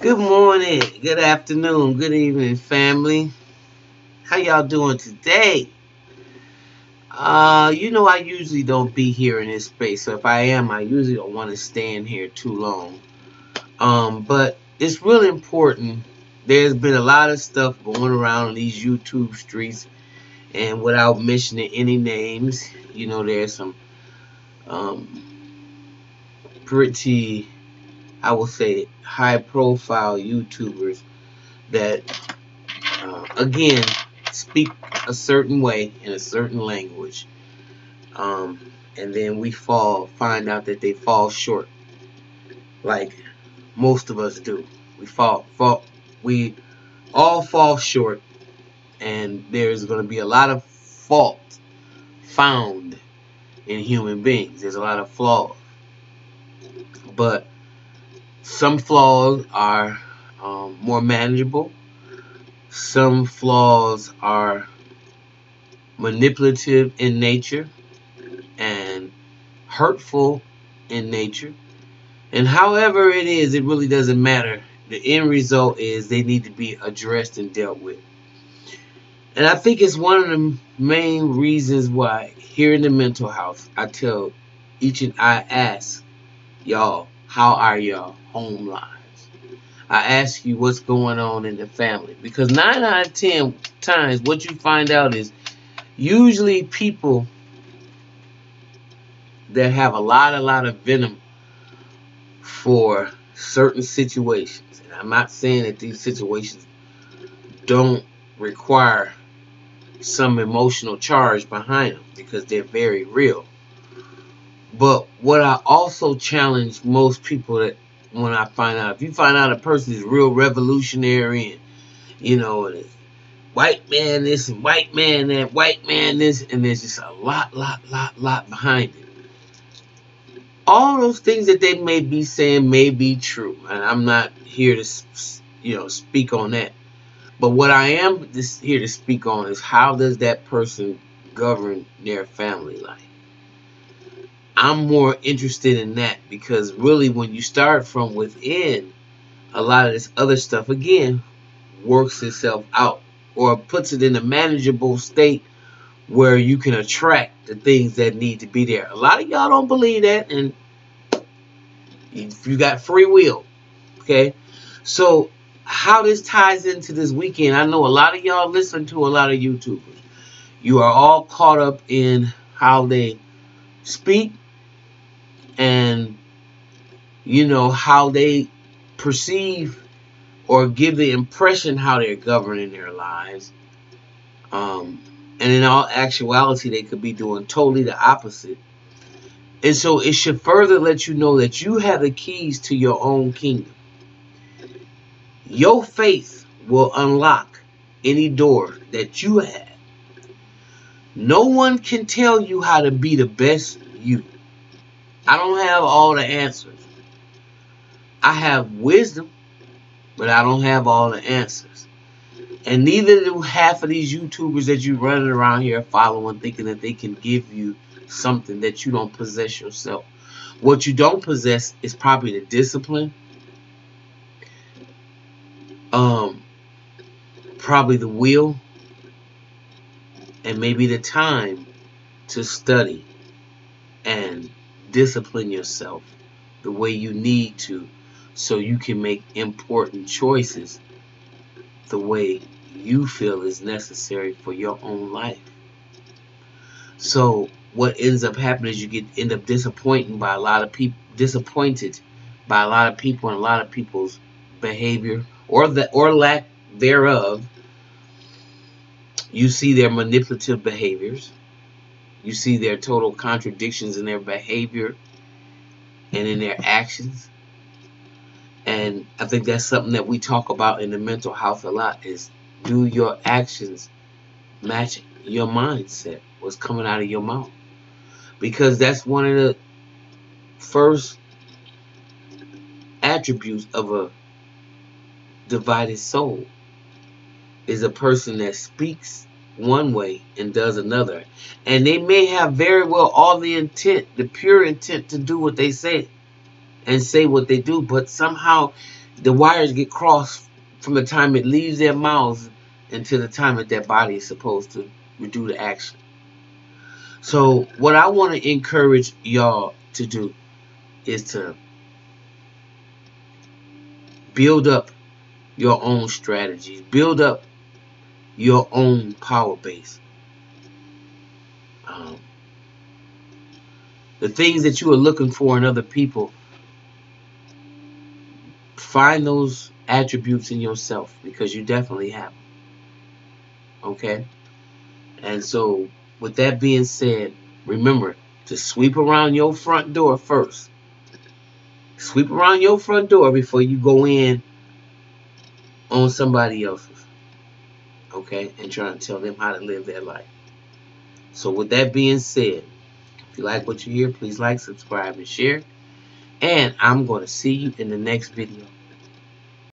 Good morning, good afternoon, good evening, family. How y'all doing today? Uh, you know I usually don't be here in this space, so if I am, I usually don't want to stay in here too long. Um, but it's really important. There's been a lot of stuff going around on these YouTube streets, and without mentioning any names, you know, there's some um pretty I will say high profile YouTubers that uh, again speak a certain way in a certain language um, and then we fall find out that they fall short like most of us do. We fall fall we all fall short and there's going to be a lot of fault found in human beings. There's a lot of flaws. But some flaws are um, more manageable. Some flaws are manipulative in nature and hurtful in nature. And however it is, it really doesn't matter. The end result is they need to be addressed and dealt with. And I think it's one of the main reasons why here in the mental health, I tell each and I ask y'all, how are y'all? home lives. I ask you what's going on in the family because nine out of ten times what you find out is usually people that have a lot a lot of venom for certain situations and I'm not saying that these situations don't require some emotional charge behind them because they're very real but what I also challenge most people that when I find out. If you find out a person is real revolutionary and you know white man this and white man that, white man this, and there's just a lot, lot, lot, lot behind it. All those things that they may be saying may be true, and I'm not here to you know speak on that. But what I am here to speak on is how does that person govern their family life? I'm more interested in that because really when you start from within, a lot of this other stuff again works itself out or puts it in a manageable state where you can attract the things that need to be there. A lot of y'all don't believe that and you got free will. Okay? So how this ties into this weekend, I know a lot of y'all listen to a lot of YouTubers. You are all caught up in how they speak, and you know how they perceive or give the impression how they're governing their lives. Um, and in all actuality they could be doing totally the opposite. And so it should further let you know that you have the keys to your own kingdom. Your faith will unlock any door that you have. No one can tell you how to be the best you I don't have all the answers. I have wisdom, but I don't have all the answers. And neither do half of these YouTubers that you're running around here following thinking that they can give you something that you don't possess yourself. What you don't possess is probably the discipline, um, probably the will, and maybe the time to study and discipline yourself the way you need to so you can make important choices the way you feel is necessary for your own life. So what ends up happening is you get end up disappointing by a lot of people disappointed by a lot of people and a lot of people's behavior or the or lack thereof. You see their manipulative behaviors you see their total contradictions in their behavior and in their actions. And I think that's something that we talk about in the mental health a lot is do your actions match your mindset, what's coming out of your mouth. Because that's one of the first attributes of a divided soul is a person that speaks one way and does another. And they may have very well all the intent, the pure intent to do what they say and say what they do, but somehow the wires get crossed from the time it leaves their mouths until the time that their body is supposed to do the action. So what I want to encourage y'all to do is to build up your own strategies, build up your own power base. Um, the things that you are looking for in other people, find those attributes in yourself because you definitely have them. Okay? And so, with that being said, remember to sweep around your front door first. Sweep around your front door before you go in on somebody else's. Okay? And trying to tell them how to live their life. So, with that being said, if you like what you hear, please like, subscribe, and share. And I'm going to see you in the next video.